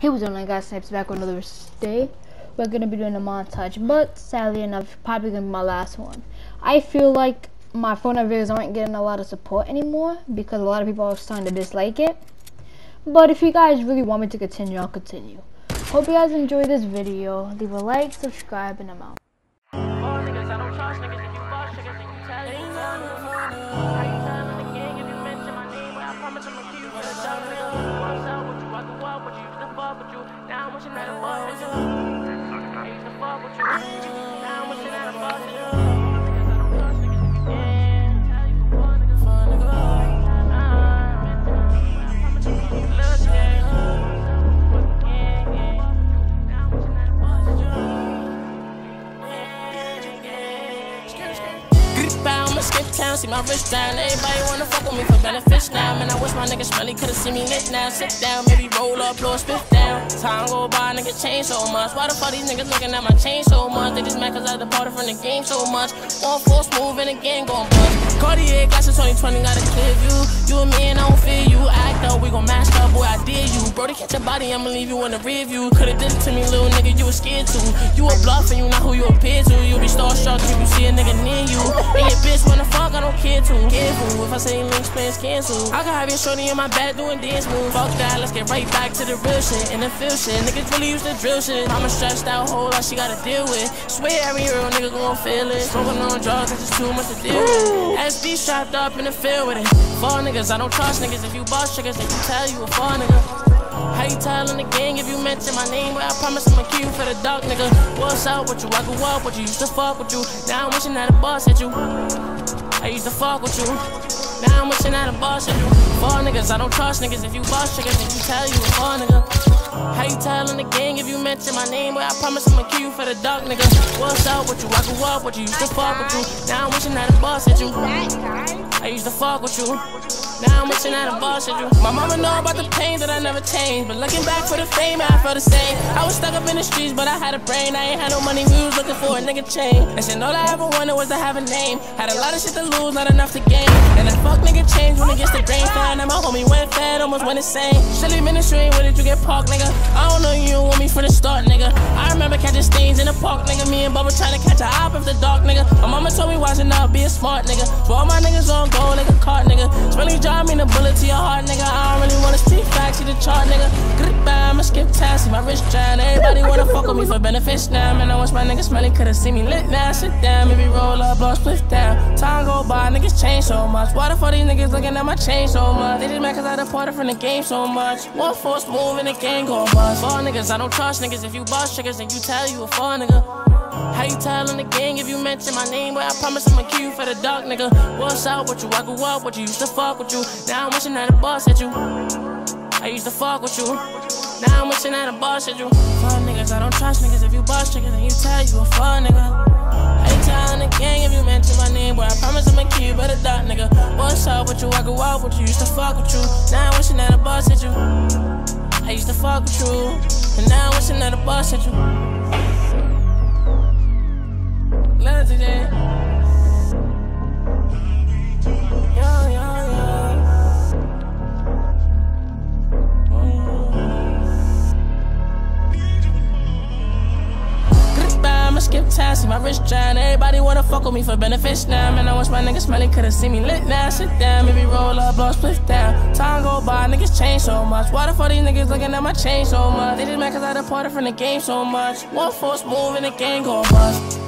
Hey, what's going on guys, Snipes back another day. We're to be doing a montage, but sadly enough, probably to be my last one. I feel like my Fortnite videos aren't getting a lot of support anymore because a lot of people are starting to dislike it. But if you guys really want me to continue, I'll continue. Hope you guys enjoy this video. Leave a like, subscribe, and I'm out. Town, see my wrist down. Everybody wanna fuck with me for benefits now. Man, I wish my niggas smelly could've seen me lit now. Sit down, maybe roll up, blow a spit down. Time go by, niggas change so much. Why the fuck these niggas looking at my chain so much? They just mad cause I departed from the game so much. One force move and game gon' bust. Cartier glasses 2020 got a clear view. You and me and I don't fear you. Act up, we gon' mash up, boy, I. Brody, catch your body, I'ma leave you in the rear view. Could've did it to me, little nigga, you was scared to. You a bluff and you not who you appear to. You be starstruck if you see a nigga near you. And your bitch wanna fuck, I don't care to. Careful, if I say links, plans cancel. I can have your shorty in my back doing dance moves. Fuck that, let's get right back to the real shit. And the feel shit, niggas really used to drill shit. Mama stressed out, whole lot she gotta deal with. Swear every real nigga gon' feel it. Smoking on drugs, it's just too much to deal with. SB strapped up in the field with it. Four niggas, I don't trust niggas. If you boss triggers, they can tell you a four nigga. How you telling the gang if you mention my name? But I promise I'ma kill you for the dog, nigga. What's up with you? I grew up with you, used to fuck with you. Now I'm wishing that a boss hit you. I used to fuck with you. Now I'm wishing that a boss hit you. Four niggas, I don't trust niggas. If you boss triggers, they you tell you a four nigga. How you telling the gang if you mention my name? But I promise I'ma kill you for the dog, nigga. What's up with you? I grew up with you, used to fuck with you. Now I'm wishing that a boss hit you. I used to fuck with you. Now I'm wishing that a boss you. My mama know about the pain that I never changed. But looking back for the fame, I felt the same. I was stuck up in the streets, but I had a brain. I ain't had no money, we was looking for a nigga chain. And shit, all I ever wanted was to have a name. Had a lot of shit to lose, not enough to gain. And that fuck nigga changed when it gets the grain. Found out my homie went fed, almost went insane. Shelly ministry, where did you get parked, nigga? I don't know you want me from the start, nigga. I remember catching stains in the park, nigga. Me and Bubba trying to catch a op of the dark, nigga. My mama told me watching out, be a smart nigga. For all my niggas on go, nigga, cart, nigga. Spelling job mean a bullet to your heart, nigga. I don't really wanna speak facts, see the chart, nigga. Goodbye, I'ma skip task, see my wrist drown. Everybody wanna fuck with me for benefits now. Man, I wish my niggas smelling could've seen me lit now. Sit down, maybe roll up, blow change so much. Why the fuck these niggas looking at my chain so much? They just mad cause I departed from the game so much. One force move and the gang go bust. Four niggas, I don't trust niggas. If you boss triggers, then you tell you a four nigga. How you telling the gang if you mention my name? But I promise I'ma kill you for the dog, nigga. What's up with you? I grew up with you, used to fuck with you. Now I'm wishing that a boss hit you. I used to fuck with you. Now I'm wishing that a boss hit you. Fuck niggas, I don't trust niggas. If you boss triggers, then you tell you a fuck nigga. You telling the gang if you mention my name? But I promise I'ma kill you the dog, nigga. What's up with you? I grew up with you, used to fuck with you. Now I'm wishing that a boss hit you. I used to fuck with you. And now I'm wishing that a boss hit you. Task, see my wrist drown. Everybody wanna fuck with me for benefits now. Man, I wish my niggas smelly could've seen me lit now. Sit down, maybe roll up, blow split down. Time go by, niggas change so much. Why the fuck these niggas looking at my chain so much? They just mad cause I departed from the game so much. One force move and the game go bust.